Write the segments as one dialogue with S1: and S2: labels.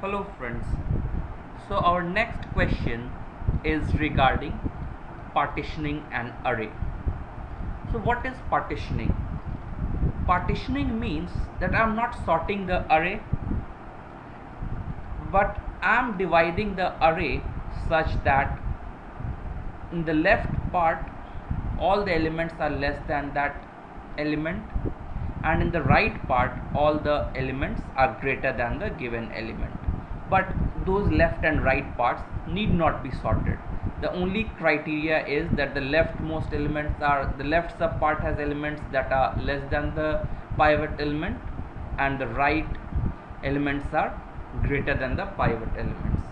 S1: hello friends. So our next question is regarding partitioning an array. So what is partitioning? Partitioning means that i'm not sorting the array but i'm dividing the array such that in the left part all the elements are less than that element and in the right part all the elements are greater than the given element but those left and right parts need not be sorted. The only criteria is that the leftmost elements are the left subpart has elements that are less than the pivot element and the right elements are greater than the pivot elements.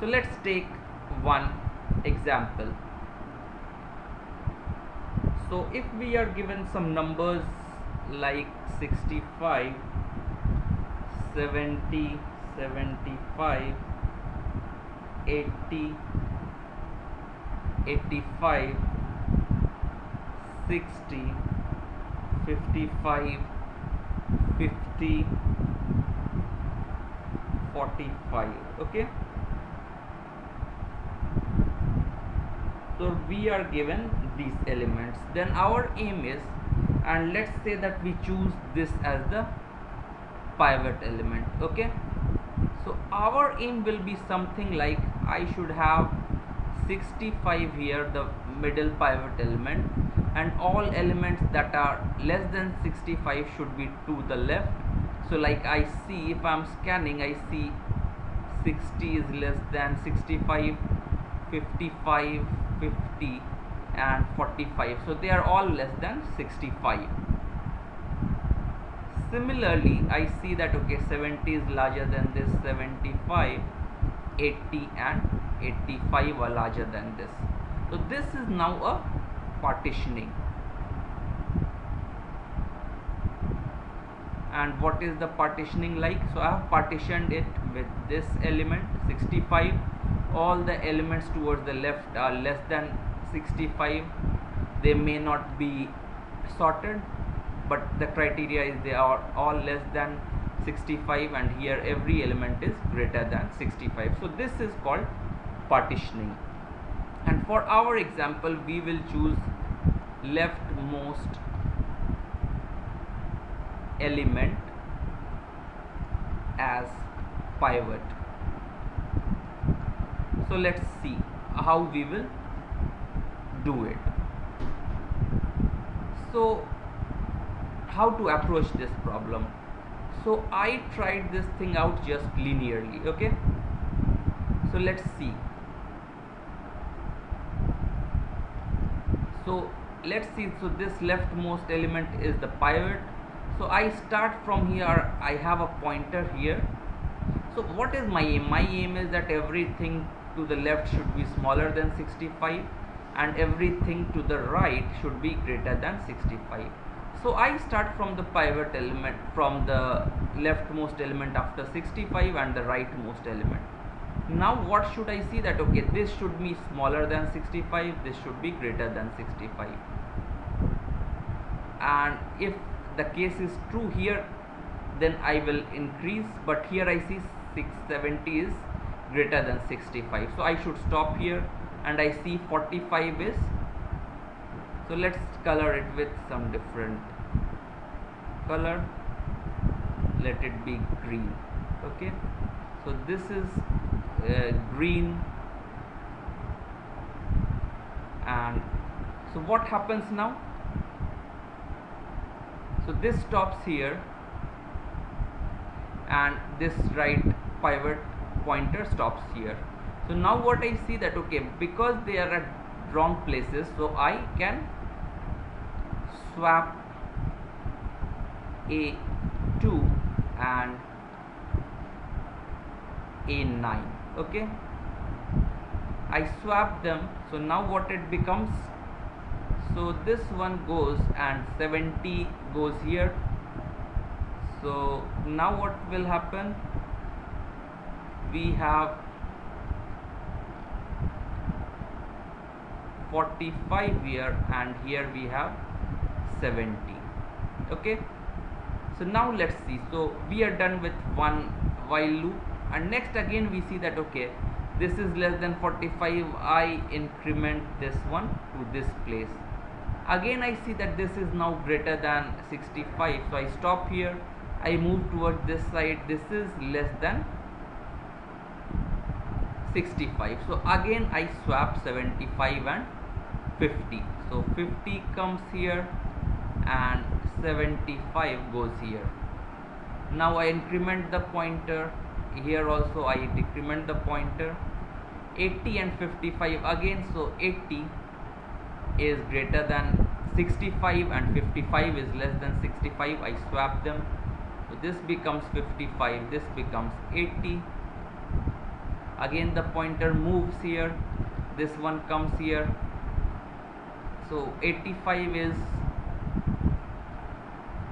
S1: So let's take one example. So if we are given some numbers like 65 70 75 80 85 60 55 50 45 okay? So we are given these elements. Then our aim is and let's say that we choose this as the pivot element okay so our aim will be something like I should have 65 here the middle pivot element and all elements that are less than 65 should be to the left. So like I see if I'm scanning I see 60 is less than 65 55 50 and 45 so they are all less than 65 similarly I see that okay 70 is larger than this 75 80 and 85 are larger than this. So this is now a partitioning. And what is the partitioning like? So I have partitioned it with this element 65 all the elements towards the left are less than 65 they may not be sorted but the criteria is they are all less than 65 and here every element is greater than 65 so this is called partitioning. And for our example we will choose leftmost element as pivot. So let's see how we will do it. So how to approach this problem. So I tried this thing out just linearly okay? So let's see. So let's see. So this leftmost element is the pivot. So I start from here. I have a pointer here. So what is my aim? My aim is that everything to the left should be smaller than 65 and everything to the right should be greater than 65 so I start from the pivot element from the leftmost element after 65 and the rightmost element. Now what should I see that okay this should be smaller than 65 this should be greater than 65 and if the case is true here then I will increase but here I see 670 is greater than 65 so I should stop here and I see 45 is so let's color it with some different color. Let it be green okay? So this is uh, green. And so what happens now? So this stops here. And this right pivot pointer stops here. So now what I see that okay because they are at wrong places so I can swap a2 and a9 okay? I swap them so now what it becomes? So this one goes and 70 goes here. So now what will happen? We have 45 here and here we have 70 okay? So now let's see. So we are done with one while loop. And next again we see that okay this is less than 45 I increment this one to this place. Again I see that this is now greater than 65 so I stop here. I move towards this side. This is less than 65 so again I swap 75 and 50 so 50 comes here and 75 goes here. Now I increment the pointer. Here also I decrement the pointer. 80 and 55 again so 80 is greater than 65 and 55 is less than 65 I swap them. So this becomes 55 this becomes 80 again the pointer moves here. This one comes here. So 85 is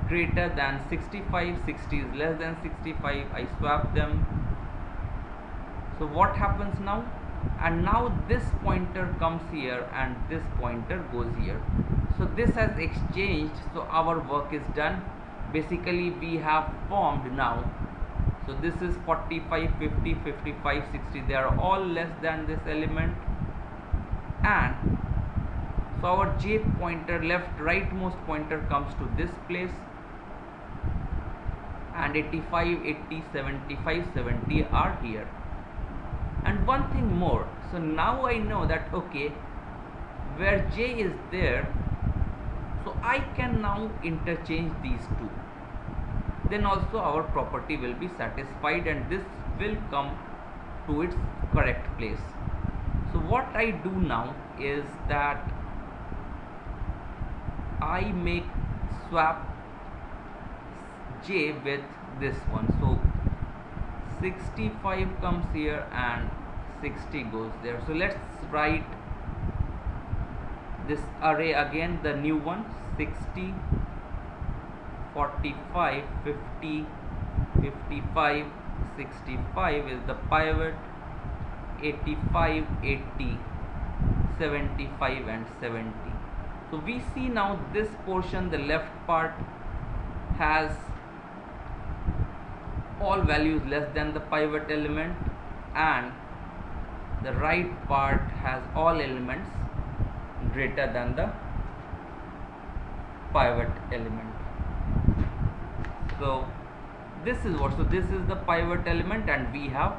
S1: greater than 65 60 is less than 65 I swap them. So what happens now? And now this pointer comes here and this pointer goes here. So this has exchanged so our work is done. Basically we have formed now. So this is 45 50 55 60 they are all less than this element. And so our j pointer left rightmost pointer comes to this place and 85 80 75 70 are here. And one thing more. So now I know that okay where j is there so I can now interchange these two. Then also our property will be satisfied and this will come to its correct place. So what I do now is that I make swap j with this one. So 65 comes here and 60 goes there. So let's write this array again the new one. 60 45 50 55 65 is the pivot. 85 80 75 and 70 so we see now this portion the left part has all values less than the pivot element and the right part has all elements greater than the pivot element. So this is what so this is the pivot element and we have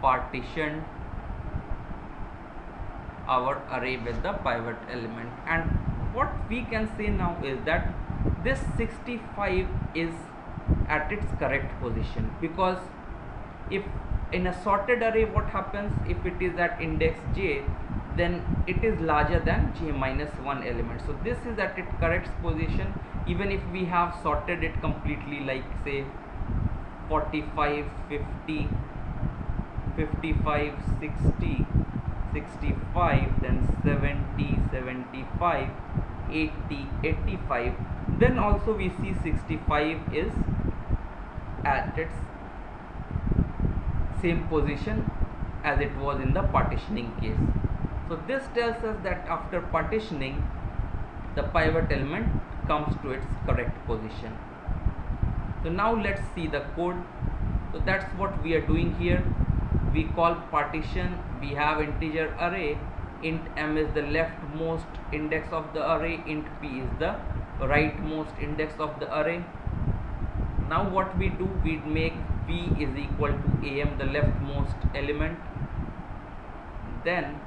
S1: partitioned our array with the pivot element. And what we can say now is that this 65 is at its correct position. Because if in a sorted array what happens? If it is at index j then it is larger than j minus 1 element. So this is at its correct position. Even if we have sorted it completely like say 45 50 55 60 65 then 70 75 80 85 then also we see 65 is at its same position as it was in the partitioning case. So this tells us that after partitioning the pivot element comes to its correct position. So now let's see the code. So that's what we are doing here. We call partition, we have integer array, int m is the leftmost index of the array, int p is the rightmost index of the array now what we do we make p is equal to am the leftmost element. Then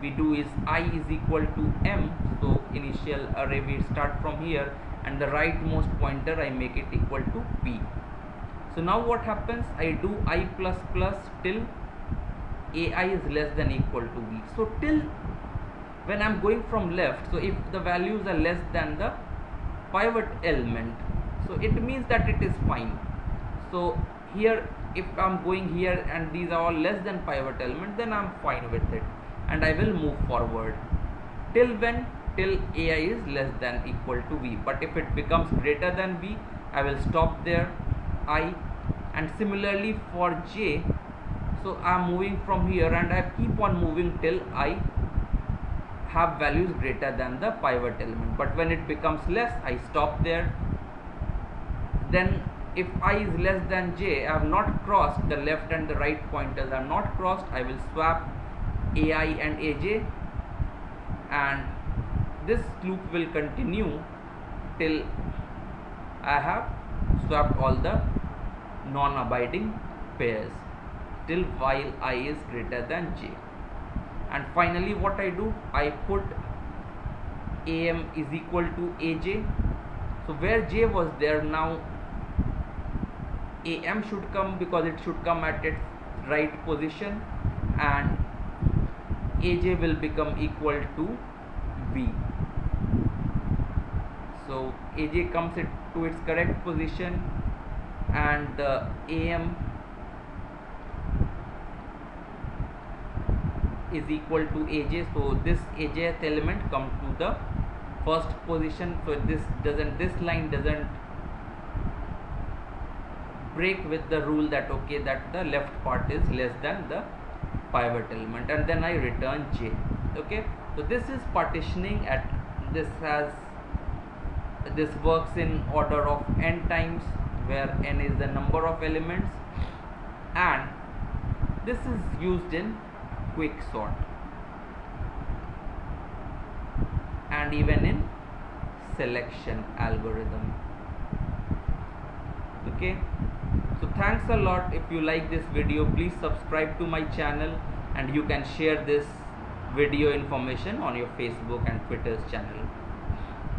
S1: we do is i is equal to m. So initial array we start from here and the rightmost pointer I make it equal to p. So now what happens? I do i plus plus till ai is less than equal to v. So till when I'm going from left so if the values are less than the pivot element so it means that it is fine. So here if I'm going here and these are all less than pivot element then I'm fine with it. And I will move forward. Till when? Till ai is less than equal to v. But if it becomes greater than v I will stop there. I and similarly for j so I'm moving from here and I keep on moving till I have values greater than the pivot element. But when it becomes less I stop there then if i is less than j i have not crossed the left and the right pointers. Have not crossed i will swap ai and aj and this loop will continue till i have swapped all the non-abiding pairs till while i is greater than j. And finally what I do? I put am is equal to aj so where j was there now am should come because it should come at its right position and aj will become equal to v. So aj comes to its correct position and the am is equal to aj so this ajth element come to the first position. So this doesn't this line doesn't break with the rule that okay that the left part is less than the pivot element and then I return j okay? So this is partitioning at this has this works in order of n times where n is the number of elements and this is used in quick sort and even in selection algorithm okay so thanks a lot. If you like this video please subscribe to my channel and you can share this video information on your facebook and twitter's channel